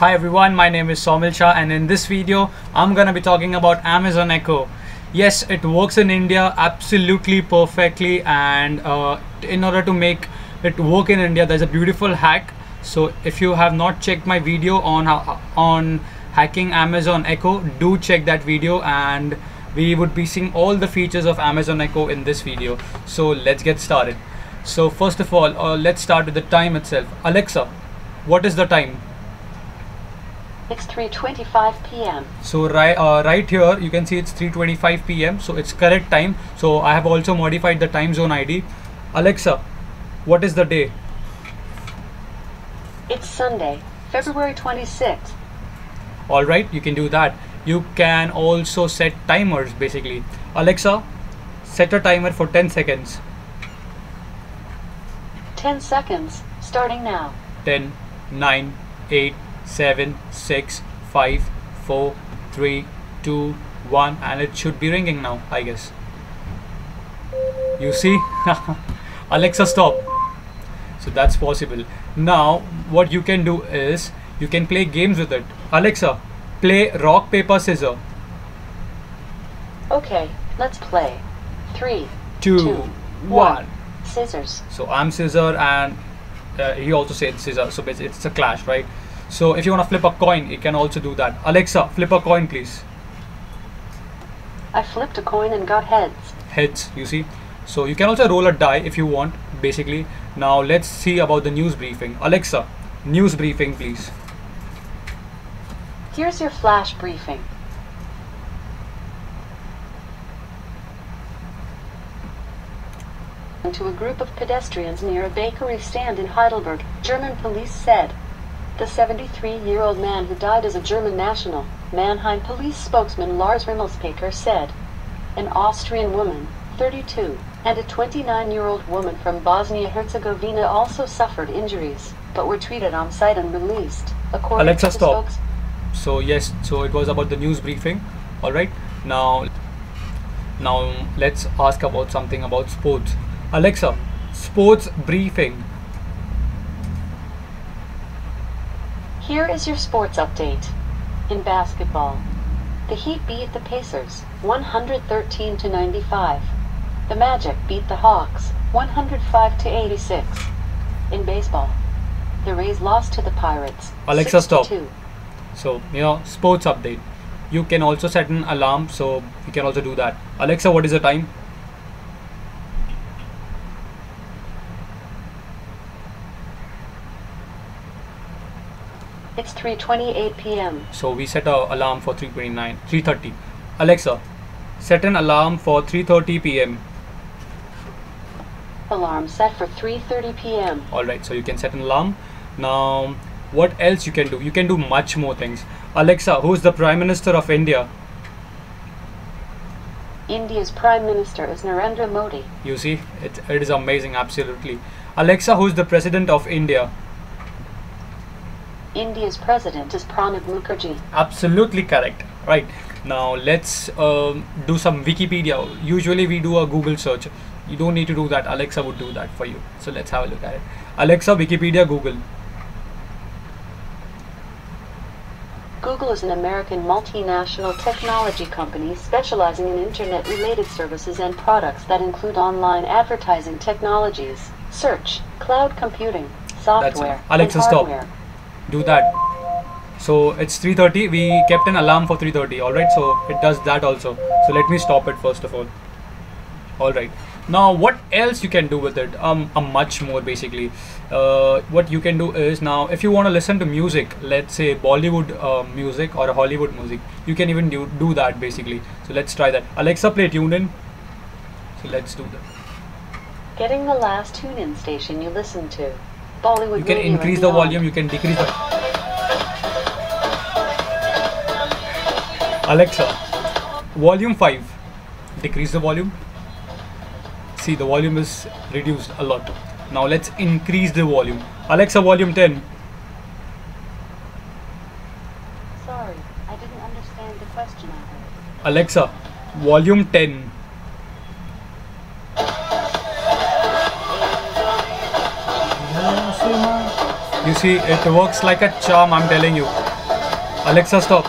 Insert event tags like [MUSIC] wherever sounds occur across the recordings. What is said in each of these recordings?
Hi everyone, my name is Soumil Shah and in this video I'm gonna be talking about Amazon Echo. Yes, it works in India absolutely perfectly and uh, in order to make it work in India there's a beautiful hack. So if you have not checked my video on on hacking Amazon Echo, do check that video and we would be seeing all the features of Amazon Echo in this video. So let's get started. So first of all, uh, let's start with the time itself. Alexa, what is the time? It's 3:25 p.m. So right, uh, right here you can see it's 3:25 p.m. So it's correct time. So I have also modified the time zone ID. Alexa, what is the day? It's Sunday, February 26th. All right, you can do that. You can also set timers basically. Alexa, set a timer for 10 seconds. 10 seconds, starting now. 10, 9, 8, 7, 6, 5, 4, 3, 2, 1 and it should be ringing now I guess. You see? [LAUGHS] Alexa stop. So that's possible. Now what you can do is you can play games with it. Alexa play rock paper scissors. Okay, let's play. Three, Two, Two, one. scissors. So I'm scissor and uh, he also said scissor. So it's a clash, right? So if you want to flip a coin, you can also do that. Alexa, flip a coin, please. I flipped a coin and got heads. Heads, you see. So you can also roll a die if you want, basically. Now let's see about the news briefing. Alexa, news briefing, please. Here's your flash briefing. To a group of pedestrians near a bakery stand in Heidelberg, German police said. The 73-year-old man who died is a German national, Mannheim police spokesman Lars Rimmelspaker said. An Austrian woman, 32, and a 29-year-old woman from Bosnia-Herzegovina also suffered injuries, but were treated on site and released, according Alexa, to the stop. So yes, so it was about the news briefing. All right. Now, now let's ask about something about sports. Alexa, sports briefing. Here is your sports update. In basketball, the Heat beat the Pacers 113 to 95. The Magic beat the Hawks 105 to 86. In baseball, the Rays lost to the Pirates. Alexa, stop. 6-2. So you know, sports update. You can also set an alarm, so you can also do that. Alexa, what is the time? It's 3:28 p.m. So we set a alarm for 3:29, 3:30. Alexa, set an alarm for 3:30 p.m. Alarm set for 3:30 p.m. all right so you can set an alarm now what else you can do you can do much more things alexa who's the prime minister of india India's Prime Minister is Narendra Modi. you see it, it is amazing absolutely alexa who's the president of india India's President is Pranab Mukherjee. absolutely correct. Right. Now let's um, do some wikipedia. Usually we do a google search. You don't need to do that. Alexa would do that for you. So let's have a look at it. Alexa wikipedia google. Google is an American multinational technology company specializing in internet related services and products that include online advertising technologies, search, cloud computing, software, Alexa, and stop. Do that. So it's 3.30 we kept an alarm for 3.30 alright so it does that also. So let me stop it first of all. Alright now what else you can do with it? Um uh, much more basically. Uh, what you can do is now if you want to listen to music let's say bollywood uh, music or hollywood music you can even do, do that basically. So let's try that. Alexa play TuneIn. So let's do that. Getting the last TuneIn station you listen to. Bollywood you can increase the volume you can decrease the alexa volume 5 decrease the volume. See the volume is reduced a lot. Now let's increase the volume. Alexa volume 10 Sorry, I didn't understand the question I heard. alexa volume 10 You see, it works like a charm, I'm telling you. Alexa, stop.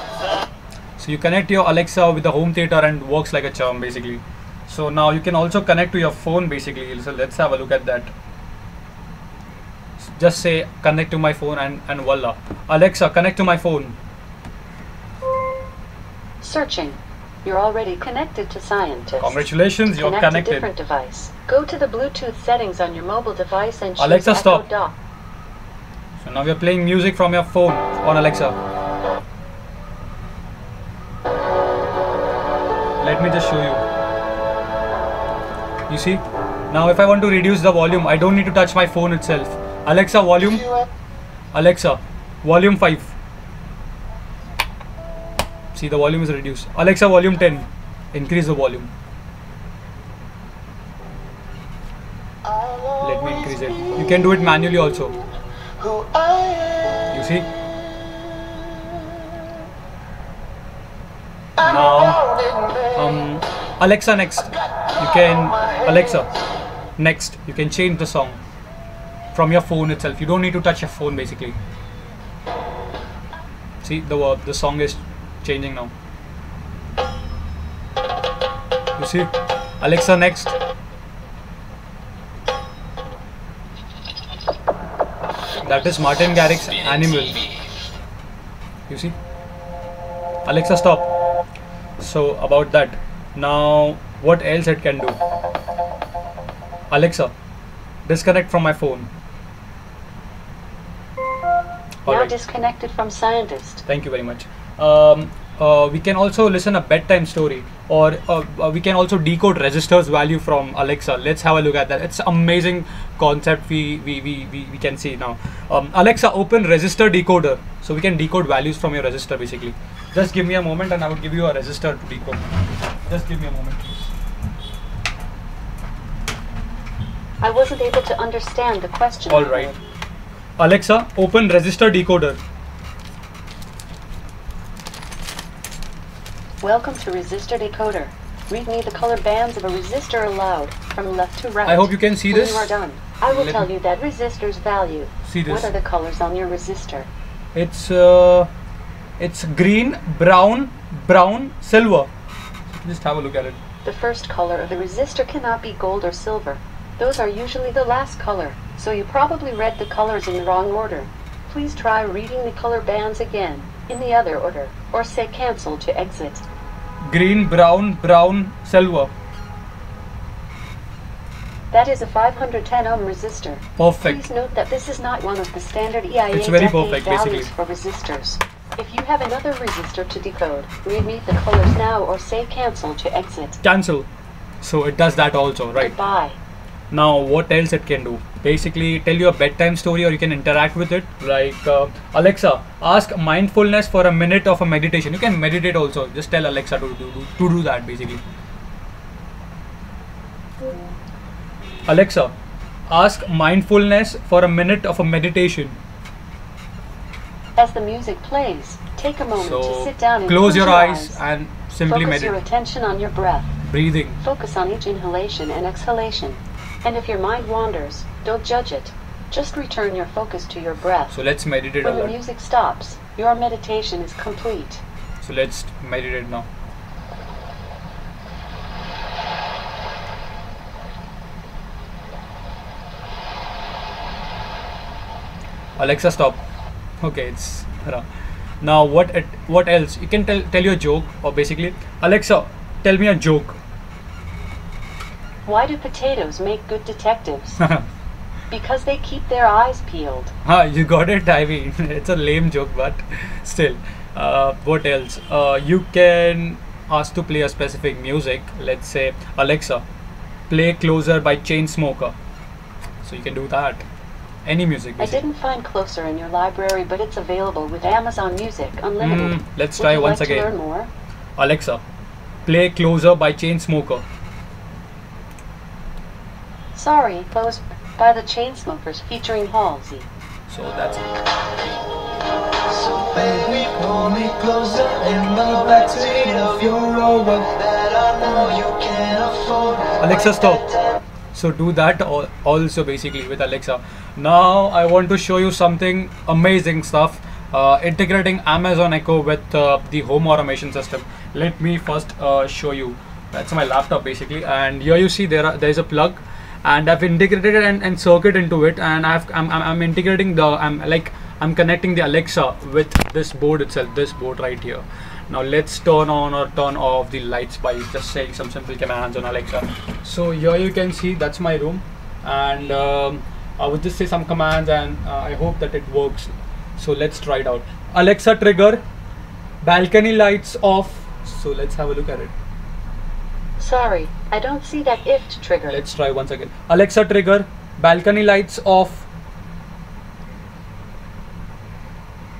So you connect your Alexa with the home theater and works like a charm basically. So now you can also connect to your phone basically. So let's have a look at that. Just say connect to my phone and, and voila. Alexa, connect to my phone. Searching. You're already connected to Scientist. Congratulations, you're Connect a connected. different device. Go to the Bluetooth settings on your mobile device and choose Alexa, Echo stop. Dot. So now we are playing music from your phone on Alexa. Let me just show you. You see? Now if I want to reduce the volume, I don't need to touch my phone itself. Alexa, volume. Alexa, volume 5. See the volume is reduced. Alexa, volume 10. Increase the volume. Let me increase it. You can do it manually also. You see? Now, um, Alexa next. You can Alexa next. You can change the song from your phone itself. You don't need to touch your phone basically. See the uh, the song is changing now. You see? Alexa next. That is Martin Garrix's Animal. You see? Alexa, stop. So, about that. Now, what else it can do? Alexa, disconnect from my phone. Now Alright. disconnected from Scientist. Thank you very much. Um, uh, we can also listen a bedtime story, or uh, uh, we can also decode registers value from Alexa. Let's have a look at that. It's amazing concept we we, we, we, we can see now. Um, Alexa, open register decoder, so we can decode values from your register basically. Just give me a moment, and I will give you a register to decode. Just give me a moment, please. I wasn't able to understand the question. All right. Alexa, open register decoder. Welcome to Resistor Decoder. Read me the color bands of a resistor aloud, from left to right. I hope you can see when this. you are done, I will Let tell you that resistor's value. See this. What are the colors on your resistor? It's uh, it's green, brown, brown, silver. Just have a look at it. The first color of the resistor cannot be gold or silver. Those are usually the last color, so you probably read the colors in the wrong order. Please try reading the color bands again, in the other order, or say cancel to exit. Green, brown, brown, silver. That is a 510 ohm resistor. Perfect. Please note that this is not one of the standard EIA It's very perfect, values basically. for resistors. If you have another resistor to decode, read me the colors now or say cancel to exit. Cancel. So it does that also, right? Goodbye. Now, what else it can do? Basically, tell you a bedtime story, or you can interact with it. Like uh, Alexa, ask mindfulness for a minute of a meditation. You can meditate also. Just tell Alexa to do, to do that basically. Alexa, ask mindfulness for a minute of a meditation. As the music plays, take a moment to sit down and close your eyes and simply Focus your attention on your breath. Breathing. Focus on each inhalation and exhalation. And if your mind wanders, don't judge it. Just return your focus to your breath. So let's meditate When on the music stops, your meditation is complete. So let's meditate now. Alexa, stop. Okay, it's now what what else? You can tell tell your joke or basically Alexa, tell me a joke. Why do potatoes make good detectives? [LAUGHS] Because they keep their eyes peeled. Ah, you got it. I mean, [LAUGHS] it's a lame joke, but still. Uh, what else? Uh, you can ask to play a specific music. Let's say, Alexa, play Closer by Chainsmoker. So you can do that. Any music. I didn't find Closer in your library, but it's available with Amazon Music Unlimited. Mm, let's Would try once like again. To learn more? Alexa, play Closer by Chainsmoker. Sorry, Close by the Chainsmokers featuring Halsey. So that's it. So baby, pull me closer in the backseat of your Rover that I know you can't afford. Alexa, stop. So do that also basically with Alexa. Now I want to show you something amazing stuff. uh, integrating Amazon Echo with uh, the home automation system. Let me first uh, show you. That's my laptop basically, and here you see there are, there is a plug, and I've integrated and, and circuit into it, and I've I'm, I'm, integrating the I'm like I'm connecting the Alexa with this board itself, this board right here. Now let's turn on or turn off the lights by just saying some simple commands on Alexa. So here you can see that's my room, and um, I would just say some commands, and uh, I hope that it works. So let's try it out. Alexa trigger balcony lights off. So let's have a look at it. Sorry, I don't see that IFTTT trigger. Let's try once again. Alexa trigger balcony lights off.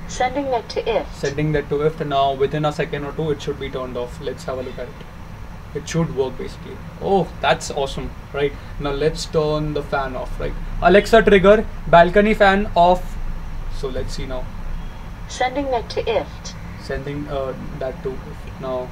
Sending that to IFTTT. Sending that to if now within a second or two it should be turned off. Let's have a look at it. It should work basically. Oh, that's awesome, right? Now let's turn the fan off, right? Alexa trigger balcony fan off. So let's see now. Sending that to IFTTT. Sending uh, that to if now.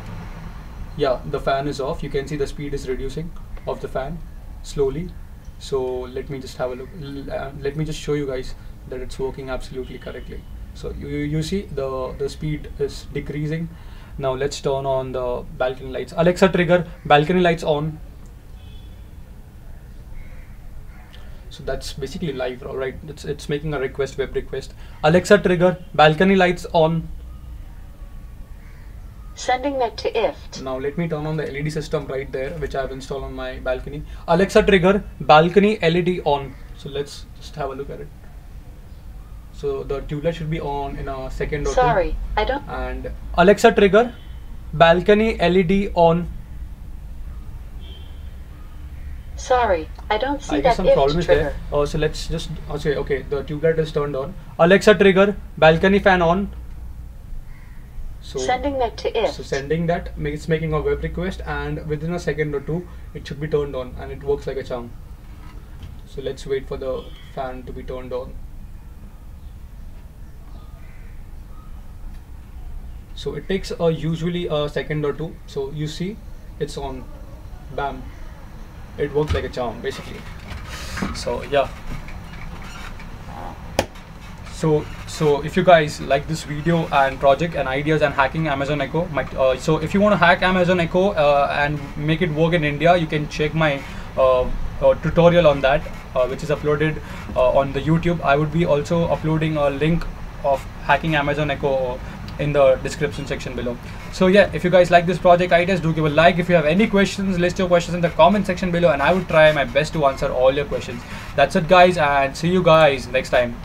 Yeah, the fan is off. You can see the speed is reducing of the fan slowly. So let me just have a look. Uh, let me just show you guys that it's working absolutely correctly. So you, you you see the the speed is decreasing. Now let's turn on the balcony lights. Alexa trigger balcony lights on. So that's basically live, all right? It's it's making a request, web request. Alexa trigger balcony lights on. Sending that to IFTTT. Now let me turn on the LED system right there, which I have installed on my balcony. Alexa trigger balcony LED on. So let's just have a look at it. So the tube light should be on in a second or Sorry, I don't. And Alexa trigger balcony LED on. Sorry, I don't see I guess that some problem is trigger. there. Oh, so let's just okay. Okay, the tube light is turned on. Alexa trigger balcony fan on. So Sending that to IFTTT. So sending that, it's making a web request, and within a second or two, it should be turned on, and it works like a charm. So let's wait for the fan to be turned on. So it takes uh, usually a second or two. So you see, it's on. Bam! It works like a charm, basically. So yeah. So so if you guys like this video and project and ideas and hacking Amazon Echo, my, uh, so if you want to hack Amazon Echo uh, and make it work in India, you can check my uh, uh, tutorial on that, uh, which is uploaded uh, on the YouTube. I would be also uploading a link of hacking Amazon Echo in the description section below. So yeah, if you guys like this project ideas, do give a like. If you have any questions, list your questions in the comment section below, and I would try my best to answer all your questions. That's it, guys, and see you guys next time.